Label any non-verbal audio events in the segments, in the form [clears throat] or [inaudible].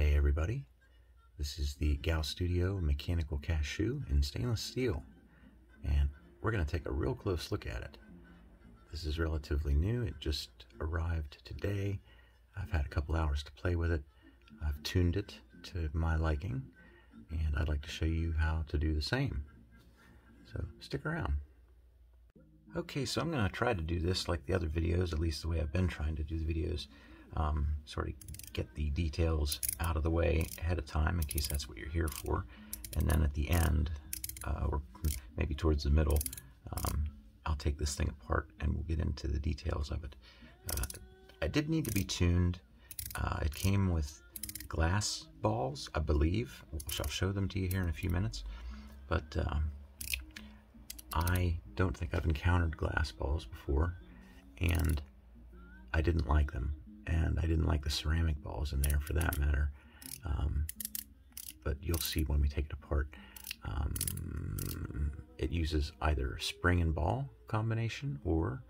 Hey everybody, this is the GAO Studio mechanical cashew in stainless steel and we're going to take a real close look at it. This is relatively new, it just arrived today. I've had a couple hours to play with it. I've tuned it to my liking and I'd like to show you how to do the same. So stick around. Okay, so I'm going to try to do this like the other videos, at least the way I've been trying to do the videos. Um, sort of get the details out of the way ahead of time in case that's what you're here for. And then at the end, uh, or maybe towards the middle, um, I'll take this thing apart and we'll get into the details of it. Uh, it did need to be tuned. Uh, it came with glass balls, I believe. which I'll show them to you here in a few minutes. But um, I don't think I've encountered glass balls before, and I didn't like them. And I didn't like the ceramic balls in there for that matter. Um, but you'll see when we take it apart. Um, it uses either spring and ball combination or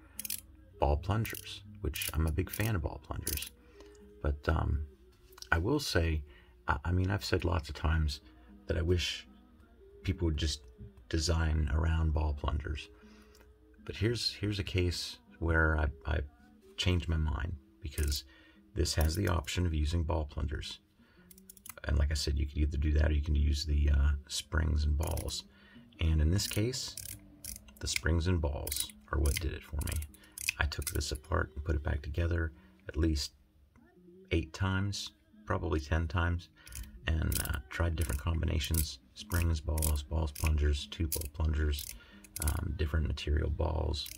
ball plungers, which I'm a big fan of ball plungers. But um, I will say, I, I mean, I've said lots of times that I wish people would just design around ball plungers. But here's here's a case where I, I changed my mind because this has the option of using ball plungers. And like I said, you could either do that or you can use the uh, springs and balls. And in this case, the springs and balls are what did it for me. I took this apart and put it back together at least eight times, probably ten times, and uh, tried different combinations, springs, balls, balls, plungers, two ball plungers, um, different material balls.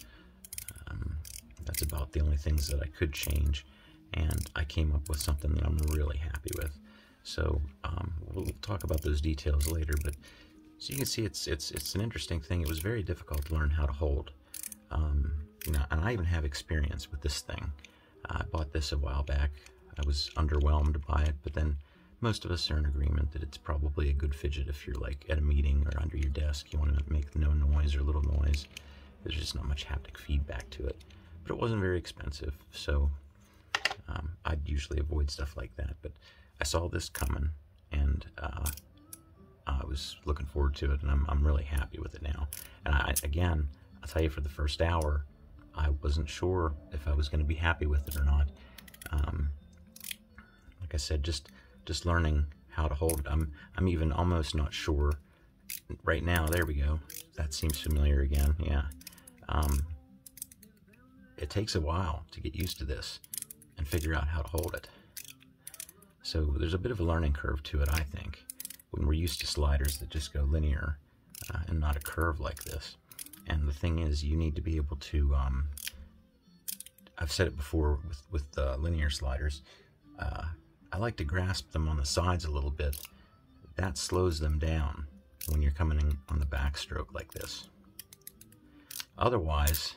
That's about the only things that I could change, and I came up with something that I'm really happy with. So um, we'll talk about those details later, but so you can see it's it's it's an interesting thing. It was very difficult to learn how to hold. Um, you know, and I even have experience with this thing. I bought this a while back. I was underwhelmed by it, but then most of us are in agreement that it's probably a good fidget if you're like at a meeting or under your desk. You want to make no noise or little noise. There's just not much haptic feedback to it. But it wasn't very expensive, so um, I'd usually avoid stuff like that. But I saw this coming, and uh, I was looking forward to it, and I'm, I'm really happy with it now. And I, again, I'll tell you, for the first hour, I wasn't sure if I was going to be happy with it or not. Um, like I said, just just learning how to hold it. I'm I'm even almost not sure right now. There we go. That seems familiar again. Yeah. Um, it takes a while to get used to this and figure out how to hold it. So there's a bit of a learning curve to it, I think, when we're used to sliders that just go linear uh, and not a curve like this. And the thing is, you need to be able to, um, I've said it before with, with linear sliders, uh, I like to grasp them on the sides a little bit. That slows them down when you're coming in on the backstroke like this. Otherwise,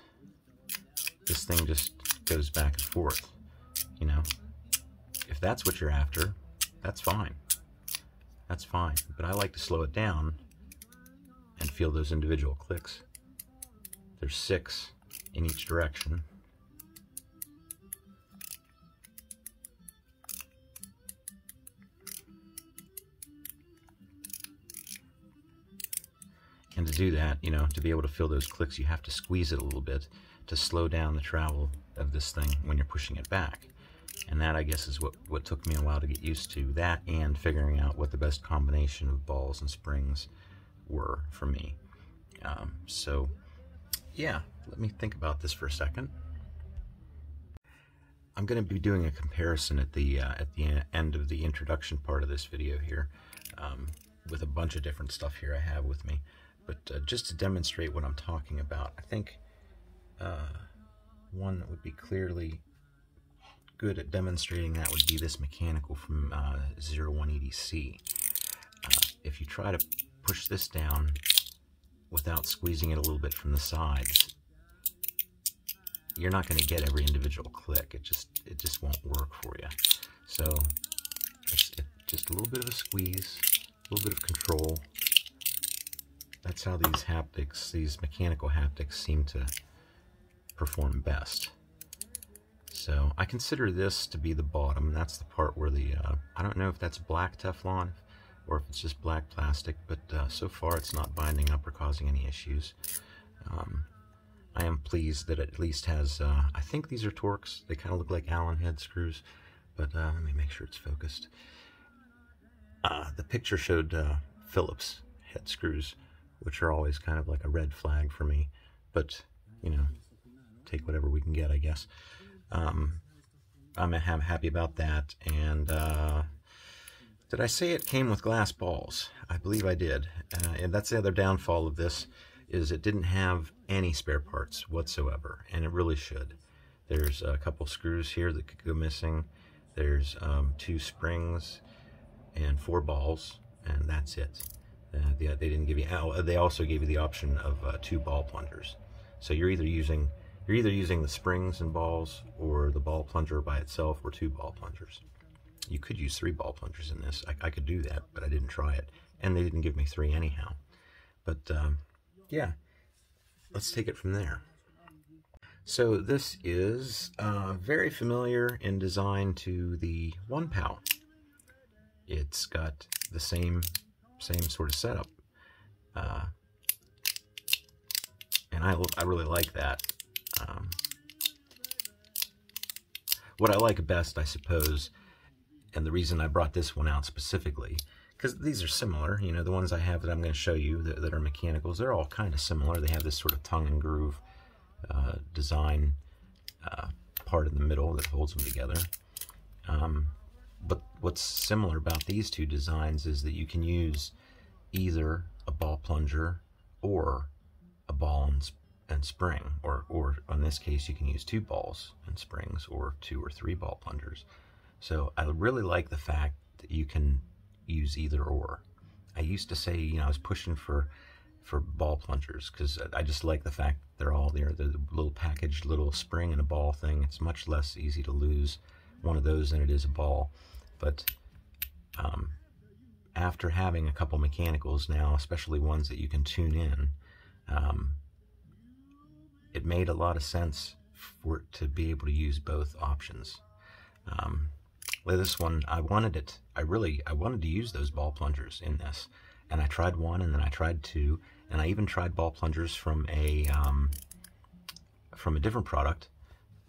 this thing just goes back and forth, you know. If that's what you're after, that's fine. That's fine. But I like to slow it down and feel those individual clicks. There's six in each direction. And to do that, you know, to be able to feel those clicks, you have to squeeze it a little bit to slow down the travel of this thing when you're pushing it back. And that, I guess, is what, what took me a while to get used to. That and figuring out what the best combination of balls and springs were for me. Um, so, yeah, let me think about this for a second. I'm going to be doing a comparison at the uh, at the end of the introduction part of this video here um, with a bunch of different stuff here I have with me. But uh, just to demonstrate what I'm talking about, I think uh, one that would be clearly good at demonstrating that would be this mechanical from uh, 01EDC. Uh, if you try to push this down without squeezing it a little bit from the sides, you're not going to get every individual click. It just it just won't work for you. So it, just a little bit of a squeeze, a little bit of control. That's how these haptics, these mechanical haptics seem to perform best. So I consider this to be the bottom. That's the part where the, uh, I don't know if that's black Teflon or if it's just black plastic, but uh, so far it's not binding up or causing any issues. Um, I am pleased that it at least has, uh, I think these are Torx. They kind of look like Allen head screws, but uh, let me make sure it's focused. Uh, the picture showed uh, Phillips head screws, which are always kind of like a red flag for me, but, you know, take whatever we can get, I guess. Um, I'm happy about that, and uh, did I say it came with glass balls? I believe I did. Uh, and that's the other downfall of this is it didn't have any spare parts whatsoever, and it really should. There's a couple screws here that could go missing. There's um, two springs and four balls, and that's it. Uh, they, they, didn't give you. Oh, they also gave you the option of uh, two ball plungers. So you're either using you're either using the springs and balls or the ball plunger by itself or two ball plungers. You could use three ball plungers in this. I, I could do that, but I didn't try it. And they didn't give me three anyhow. But um, yeah, let's take it from there. So this is uh, very familiar in design to the One Pal. It's got the same same sort of setup, uh, and I I really like that. Um, what I like best, I suppose, and the reason I brought this one out specifically, because these are similar, you know, the ones I have that I'm going to show you that, that, are mechanicals, they're all kind of similar. They have this sort of tongue and groove uh, design uh, part in the middle that holds them together. Um, but what's similar about these two designs is that you can use either a ball plunger or a ball and and spring, or, or in this case, you can use two balls and springs or two or three ball plungers. So I really like the fact that you can use either or. I used to say, you know, I was pushing for for ball plungers because I just like the fact they're all there. The little packaged little spring and a ball thing. It's much less easy to lose one of those than it is a ball. But um, after having a couple mechanicals now, especially ones that you can tune in, um, it made a lot of sense for it to be able to use both options. Um, this one, I wanted it, I really, I wanted to use those ball plungers in this. And I tried one, and then I tried two, and I even tried ball plungers from a, um, from a different product,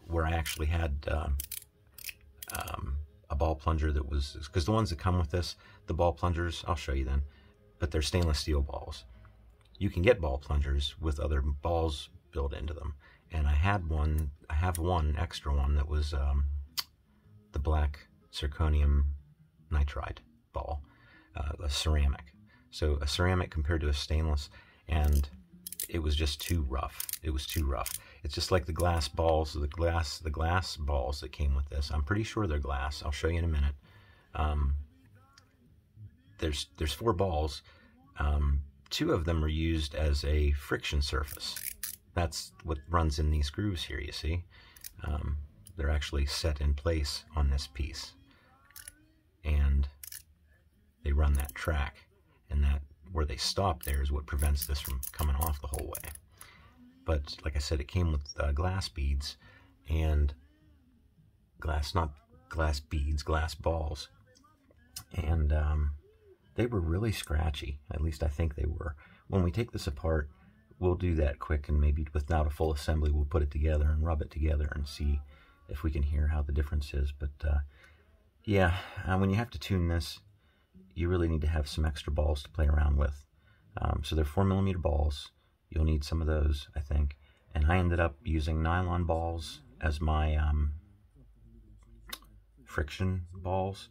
where I actually had uh, um, a ball plunger that was, because the ones that come with this, the ball plungers, I'll show you then, but they're stainless steel balls. You can get ball plungers with other balls built into them. And I had one, I have one extra one that was um, the black zirconium nitride ball, uh, a ceramic. So a ceramic compared to a stainless, and it was just too rough. It was too rough. It's just like the glass balls, the glass, the glass balls that came with this. I'm pretty sure they're glass. I'll show you in a minute. Um, there's there's four balls. Um, two of them are used as a friction surface that's what runs in these grooves here, you see. Um, they're actually set in place on this piece. And they run that track. And that where they stop there is what prevents this from coming off the whole way. But like I said, it came with uh, glass beads and glass, not glass beads, glass balls. And um, they were really scratchy. At least I think they were. When we take this apart, we'll do that quick and maybe without a full assembly we'll put it together and rub it together and see if we can hear how the difference is. But uh, yeah uh, when you have to tune this you really need to have some extra balls to play around with. Um, so they're four millimeter balls. You'll need some of those I think. And I ended up using nylon balls as my um, friction balls.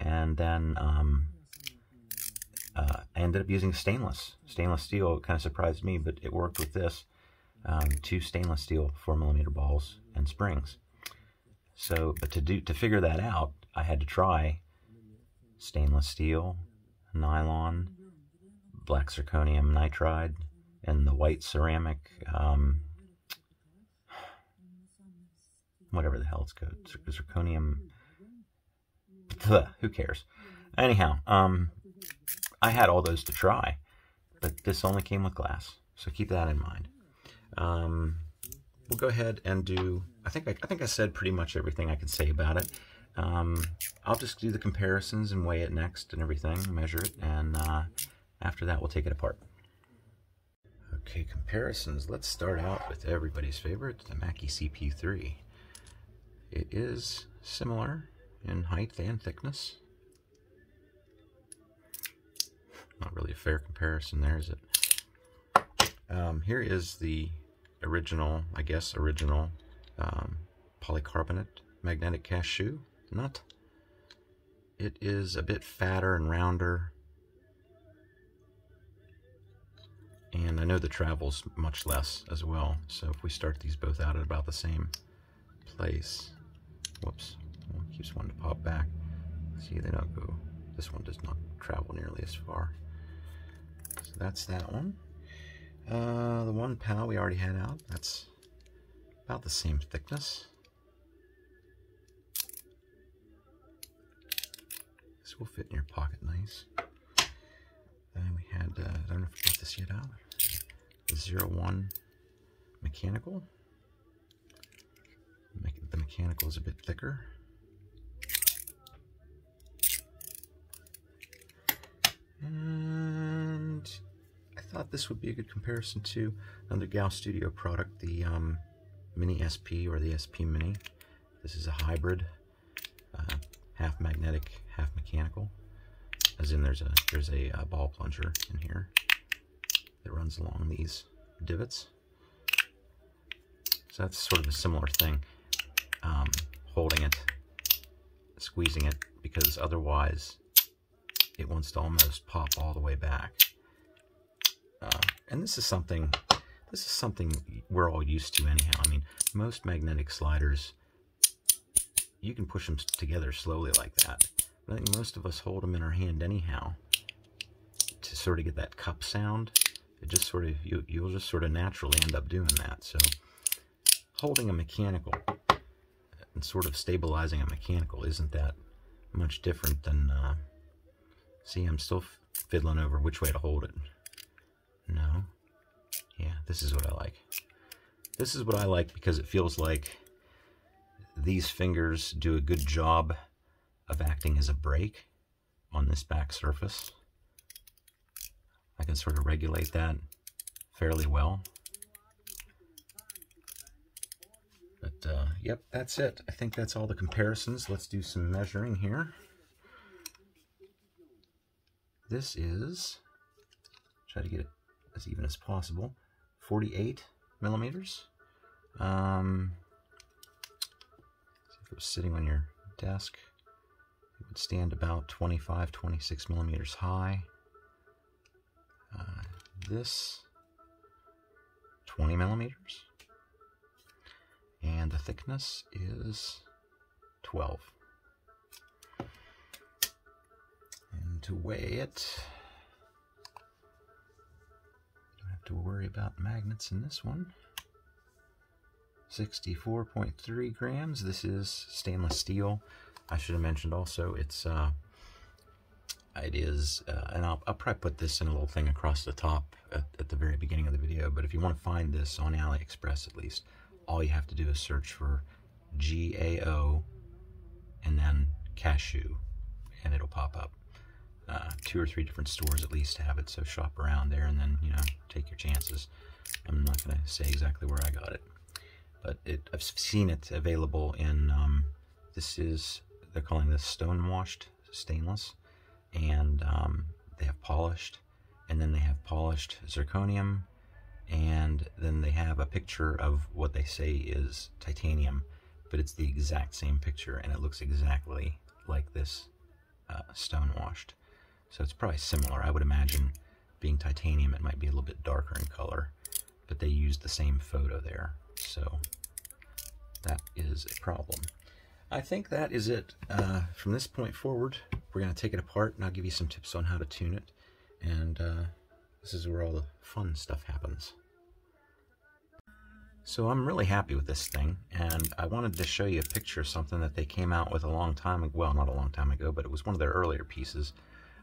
And then um, uh, I ended up using stainless. Stainless steel kind of surprised me, but it worked with this. Um, two stainless steel 4 millimeter balls and springs. So, but to do to figure that out, I had to try stainless steel, nylon, black zirconium nitride, and the white ceramic, um, whatever the hell it's called, zirconium. [laughs] Who cares? Anyhow, um, I had all those to try, but this only came with glass, so keep that in mind. Um, we'll go ahead and do, I think I, I, think I said pretty much everything I can say about it. Um, I'll just do the comparisons and weigh it next and everything, measure it, and uh, after that we'll take it apart. Okay, comparisons. Let's start out with everybody's favorite, the Mackie CP3. It is similar in height and thickness. Not really a fair comparison there, is it? Um, here is the original, I guess, original um, polycarbonate magnetic cashew nut. It is a bit fatter and rounder. And I know the travel's much less as well. So if we start these both out at about the same place, whoops, keeps wanting to pop back. See, they don't go, this one does not travel nearly as far. That's that one. Uh, the one PAL we already had out, that's about the same thickness. This will fit in your pocket nice. Then we had, uh, I don't know if we got this yet out, the Zero One mechanical. The mechanical is a bit thicker. And I thought this would be a good comparison to another GAO Studio product, the um, Mini SP or the SP Mini. This is a hybrid, uh, half magnetic, half mechanical. As in, there's a there's a, a ball plunger in here that runs along these divots. So that's sort of a similar thing. Um, holding it, squeezing it, because otherwise it wants to almost pop all the way back. Uh, and this is something, this is something we're all used to anyhow. I mean, most magnetic sliders, you can push them together slowly like that. I think most of us hold them in our hand anyhow to sort of get that cup sound. It just sort of, you, you'll just sort of naturally end up doing that. So holding a mechanical and sort of stabilizing a mechanical isn't that much different than, uh, see, I'm still fiddling over which way to hold it. This is what I like. This is what I like because it feels like these fingers do a good job of acting as a brake on this back surface. I can sort of regulate that fairly well. But, uh, yep, that's it. I think that's all the comparisons. Let's do some measuring here. This is, try to get it as even as possible, 48 millimeters. Um, if it was sitting on your desk, it would stand about 25, 26 millimeters high. Uh, this, 20 millimeters. And the thickness is 12. And to weigh it, to worry about magnets in this one. 64.3 grams. This is stainless steel. I should have mentioned also it's uh, it is, uh, and I'll, I'll, probably put this in a little thing across the top at, at, the very beginning of the video, but if you want to find this on AliExpress at least, all you have to do is search for G-A-O and then cashew, and it'll pop up. Uh, two or three different stores at least have it, so shop around there and then, you know, take your chances. I'm not going to say exactly where I got it, but it, I've seen it available in, um, this is they're calling this stone washed stainless and um, they have polished and then they have polished zirconium and then they have a picture of what they say is titanium but it's the exact same picture and it looks exactly like this uh, stone washed so it's probably similar I would imagine being titanium it might be a little bit darker in color but they used the same photo there so that is a problem I think that is it. Uh, from this point forward, we're going to take it apart and I'll give you some tips on how to tune it. And uh, this is where all the fun stuff happens. So I'm really happy with this thing, and I wanted to show you a picture of something that they came out with a long time ago. Well, not a long time ago, but it was one of their earlier pieces.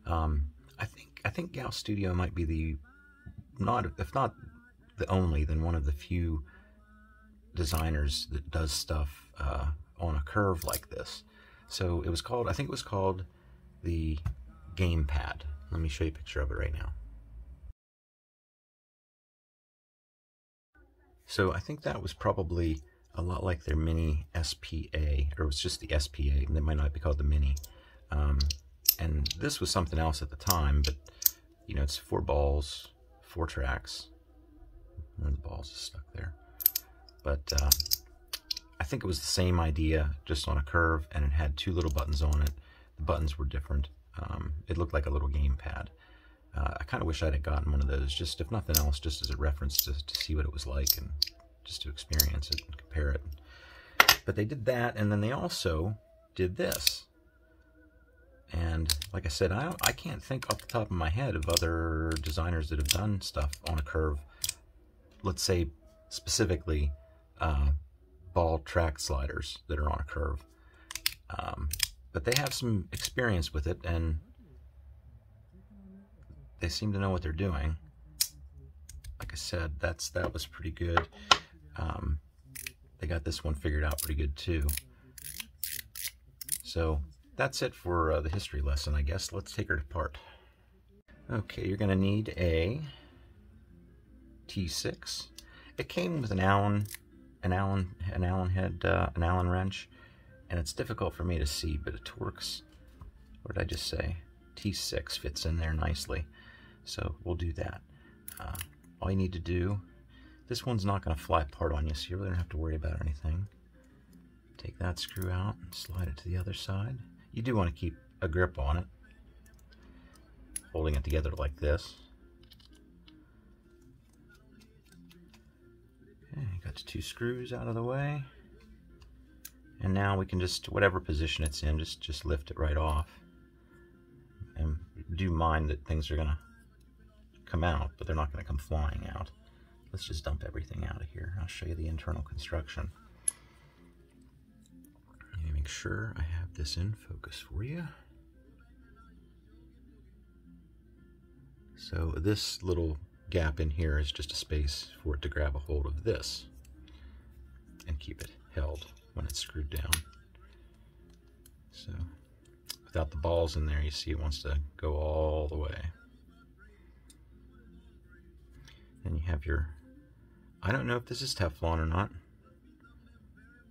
Um, I think I think GAO Studio might be the not if not the only, then one of the few designers that does stuff uh, on a curve like this. So it was called, I think it was called the Gamepad. Let me show you a picture of it right now. So I think that was probably a lot like their mini SPA, or it was just the SPA, and they might not be called the mini. Um, and this was something else at the time, but you know, it's four balls, four tracks. One of the balls is stuck there. But uh, I think it was the same idea, just on a curve, and it had two little buttons on it. The buttons were different. Um, it looked like a little gamepad. Uh, I kind of wish I'd have gotten one of those, just if nothing else, just as a reference to, to see what it was like and just to experience it and compare it. But they did that, and then they also did this. And like I said, I, I can't think off the top of my head of other designers that have done stuff on a curve. Let's say specifically uh, ball track sliders that are on a curve. Um, but they have some experience with it, and they seem to know what they're doing. Like I said, that's that was pretty good. Um, they got this one figured out pretty good too. So that's it for uh, the history lesson, I guess. Let's take her apart. Okay, you're going to need a T6. It came with an Allen, an Allen, an Allen head, uh, an Allen wrench, and it's difficult for me to see, but it works. What did I just say? T6 fits in there nicely, so we'll do that. Uh, all you need to do, this one's not going to fly apart on you, so you really don't have to worry about anything. Take that screw out and slide it to the other side. You do want to keep a grip on it, holding it together like this. Okay, got the two screws out of the way. And now we can just, whatever position it's in, just, just lift it right off. And do mind that things are going to come out, but they're not going to come flying out. Let's just dump everything out of here. I'll show you the internal construction make sure I have this in focus for you. So this little gap in here is just a space for it to grab a hold of this and keep it held when it's screwed down. So without the balls in there, you see it wants to go all the way. Then you have your, I don't know if this is Teflon or not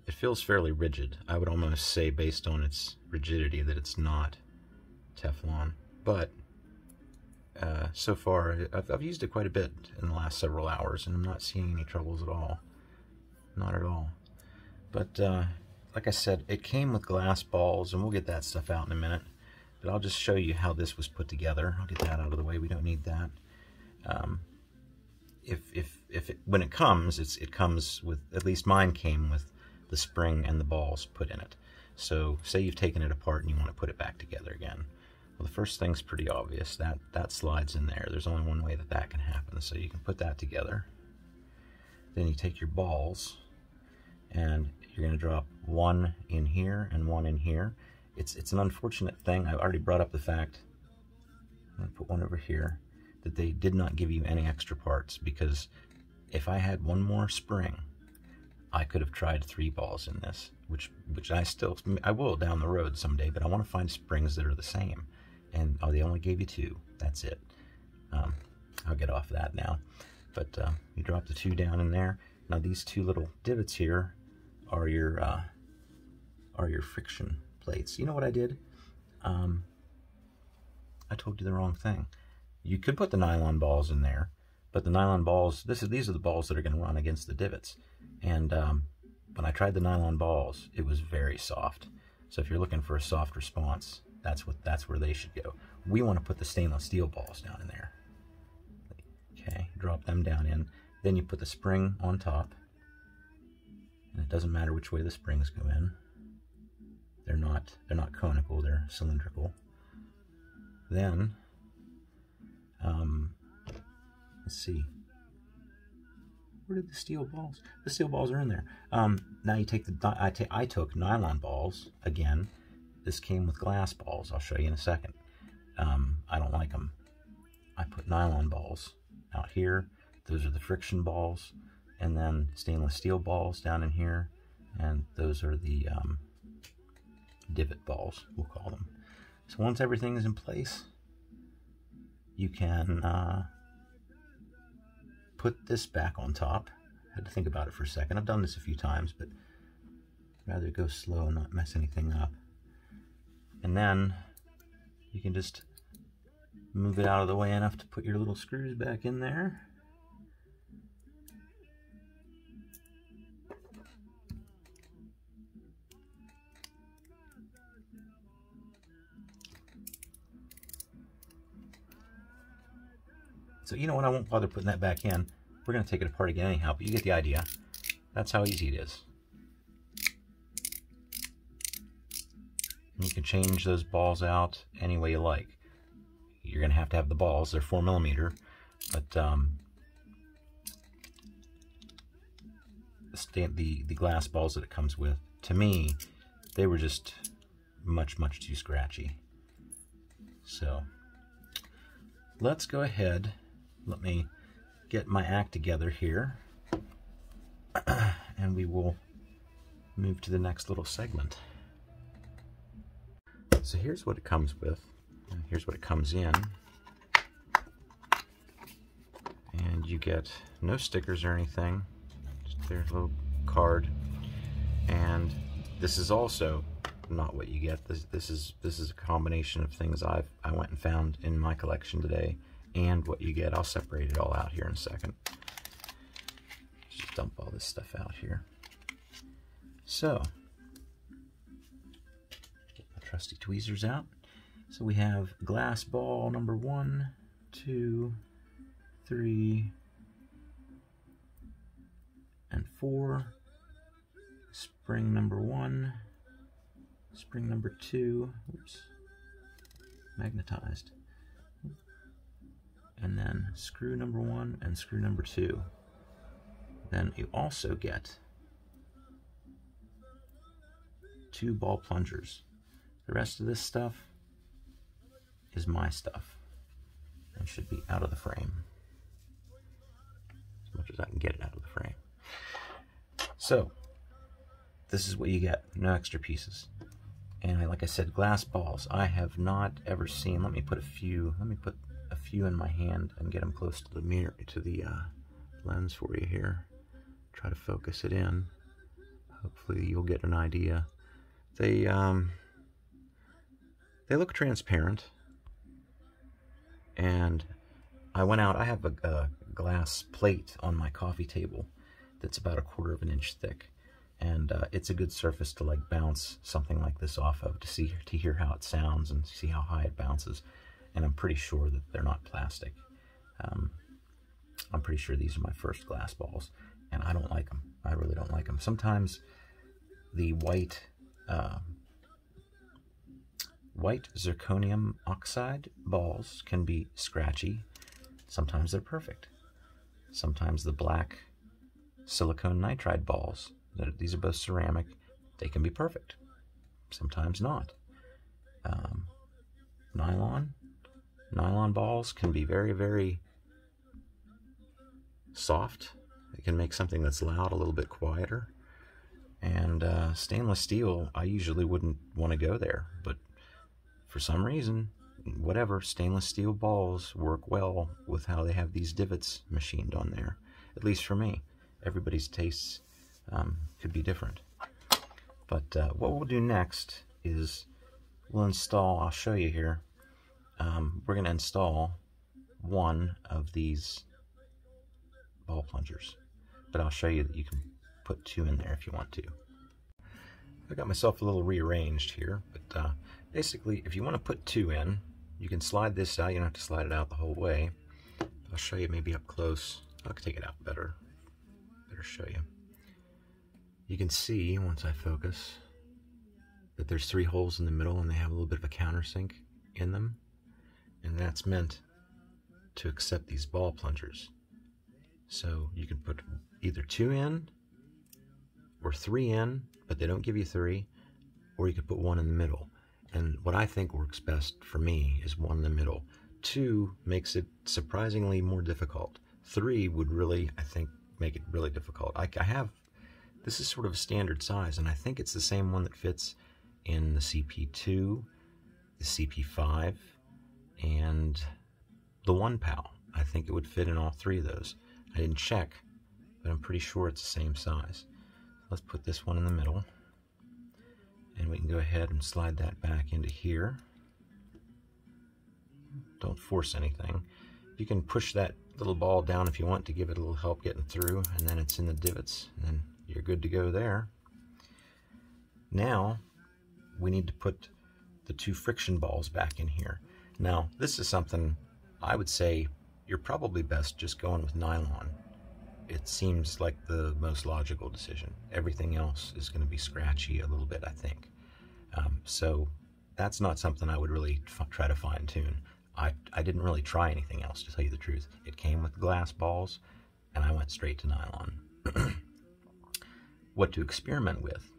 it feels fairly rigid. I would almost say based on its rigidity that it's not Teflon. But uh, so far, I've, I've, used it quite a bit in the last several hours and I'm not seeing any troubles at all. Not at all. But uh, like I said, it came with glass balls and we'll get that stuff out in a minute. But I'll just show you how this was put together. I'll get that out of the way. We don't need that. Um, if if if it, when it comes, it's it comes with at least mine came with the spring and the balls put in it. So say you've taken it apart and you want to put it back together again. Well, the first thing's pretty obvious. That, that slides in there. There's only one way that that can happen. So you can put that together. Then you take your balls and you're going to drop one in here and one in here. It's, it's an unfortunate thing. I've already brought up the fact, I'm going to put one over here, that they did not give you any extra parts because if I had one more spring I could have tried three balls in this, which which I still I will down the road someday, but I want to find springs that are the same. And oh, they only gave you two. That's it. Um, I'll get off that now. But uh, you drop the two down in there. Now these two little divots here are your uh, are your friction plates. You know what I did? Um, I told you the wrong thing. You could put the nylon balls in there, but the nylon balls, this is these are the balls that are going to run against the divots. And um, when I tried the nylon balls, it was very soft. So if you're looking for a soft response, that's what that's where they should go. We want to put the stainless steel balls down in there. Okay, drop them down in. Then you put the spring on top. And it doesn't matter which way the springs go in. They're not they're not conical, they're cylindrical. Then um, let's see where did the steel balls? The steel balls are in there. Um, now you take the, I, I took nylon balls, again. This came with glass balls. I'll show you in a second. Um, I don't like them. I put nylon balls out here. Those are the friction balls. and then stainless steel balls down in here, and those are the um, divot balls, we'll call them. So once everything is in place, you can uh, put this back on top. I had to think about it for a second. I've done this a few times, but I'd rather go slow and not mess anything up. And then you can just move it out of the way enough to put your little screws back in there. So you know what, I won't bother putting that back in. We're going to take it apart again anyhow, but you get the idea. That's how easy it is. You can change those balls out any way you like. You're going to have to have the balls. They're 4 millimeter, but um, the, the glass balls that it comes with, to me, they were just much, much too scratchy. So, let's go ahead. Let me get my act together here. [clears throat] and we will move to the next little segment. So here's what it comes with. Here's what it comes in. And you get no stickers or anything. Just a little card. And this is also not what you get. This this is this is a combination of things I've I went and found in my collection today and what you get. I'll separate it all out here in a second. Just dump all this stuff out here. So get my trusty tweezers out. So we have glass ball number one, two, three, and four. Spring number one, spring number two, oops, magnetized. And then screw number one and screw number two. Then you also get two ball plungers. The rest of this stuff is my stuff and should be out of the frame as much as I can get it out of the frame. So, this is what you get, no extra pieces. And like I said, glass balls. I have not ever seen, let me put a few, let me put a few in my hand and get them close to the mirror, to the uh, lens for you here. Try to focus it in. Hopefully you'll get an idea. They, um, they look transparent. And I went out, I have a, a glass plate on my coffee table that's about a quarter of an inch thick. And uh, it's a good surface to like bounce something like this off of to see to hear how it sounds and see how high it bounces. And I'm pretty sure that they're not plastic. Um, I'm pretty sure these are my first glass balls, and I don't like them. I really don't like them. Sometimes the white uh, White zirconium oxide balls can be scratchy. Sometimes they're perfect. Sometimes the black silicone nitride balls, these are both ceramic, they can be perfect. Sometimes not. Um, nylon, nylon balls can be very, very soft. It can make something that's loud a little bit quieter. And uh, stainless steel, I usually wouldn't want to go there, but for some reason, whatever, stainless steel balls work well with how they have these divots machined on there. At least for me. Everybody's tastes um, could be different. But uh, what we'll do next is we'll install, I'll show you here, um, we're going to install one of these ball plungers. But I'll show you that you can put two in there if you want to. I got myself a little rearranged here, but uh, basically, if you want to put two in, you can slide this out. You don't have to slide it out the whole way. I'll show you maybe up close. I'll take it out better. Better show you. You can see, once I focus, that there's three holes in the middle and they have a little bit of a countersink in them. And that's meant to accept these ball plungers. So you can put either two in or three in, but they don't give you three, or you could put one in the middle. And what I think works best for me is one in the middle. Two makes it surprisingly more difficult. Three would really, I think, make it really difficult. I, I have, this is sort of a standard size, and I think it's the same one that fits in the CP2, the CP5, and the One Pal. I think it would fit in all three of those. I didn't check, but I'm pretty sure it's the same size. Let's put this one in the middle, and we can go ahead and slide that back into here. Don't force anything. You can push that little ball down if you want to give it a little help getting through, and then it's in the divots, and then you're good to go there. Now, we need to put the two friction balls back in here. Now, this is something I would say you're probably best just going with nylon. It seems like the most logical decision. Everything else is going to be scratchy a little bit, I think. Um, so that's not something I would really try to fine tune. I, I didn't really try anything else, to tell you the truth. It came with glass balls, and I went straight to nylon. [clears throat] what to experiment with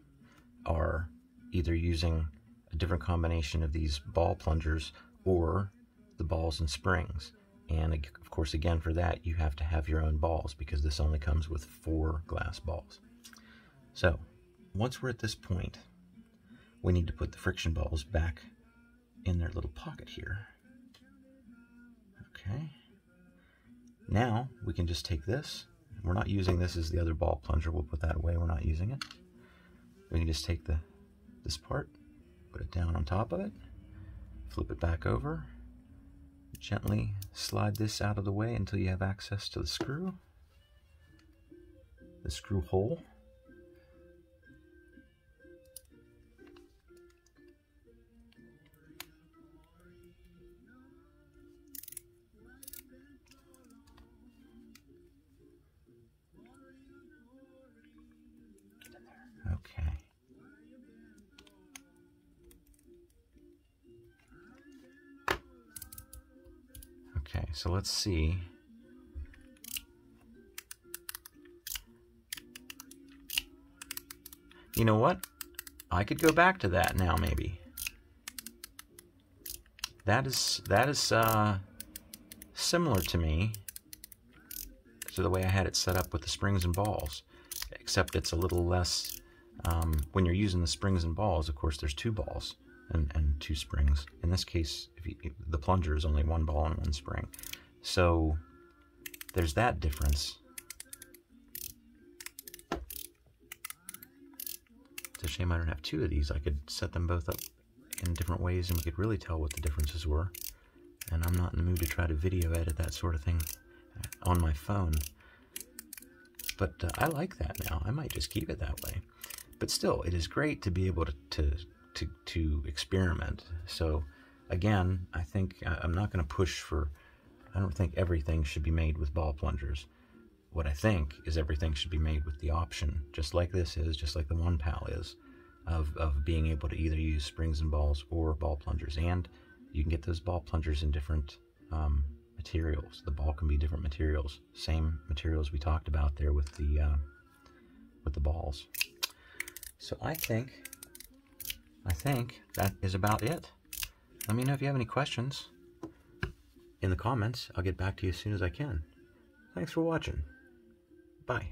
are either using a different combination of these ball plungers or the balls and springs. And of course, again, for that, you have to have your own balls because this only comes with four glass balls. So, once we're at this point, we need to put the friction balls back in their little pocket here. Okay. Now, we can just take this. We're not using this as the other ball plunger. We'll put that away. We're not using it. We can just take the this part, put it down on top of it, flip it back over, gently slide this out of the way until you have access to the screw, the screw hole. So let's see. You know what? I could go back to that now, maybe. That is that is uh, similar to me to the way I had it set up with the springs and balls, except it's a little less. Um, when you're using the springs and balls, of course, there's two balls and, and two springs. In this case, you, the plunger is only one ball and one spring. So there's that difference. It's a shame I don't have two of these. I could set them both up in different ways and we could really tell what the differences were. And I'm not in the mood to try to video edit that sort of thing on my phone. But uh, I like that now. I might just keep it that way. But still, it is great to be able to, to to to experiment. So again, I think I'm not going to push for. I don't think everything should be made with ball plungers. What I think is everything should be made with the option, just like this is, just like the One Pal is, of of being able to either use springs and balls or ball plungers, and you can get those ball plungers in different um, materials. The ball can be different materials, same materials we talked about there with the uh, with the balls. So I think I think that is about it. Let me know if you have any questions in the comments. I'll get back to you as soon as I can. Thanks for watching. Bye.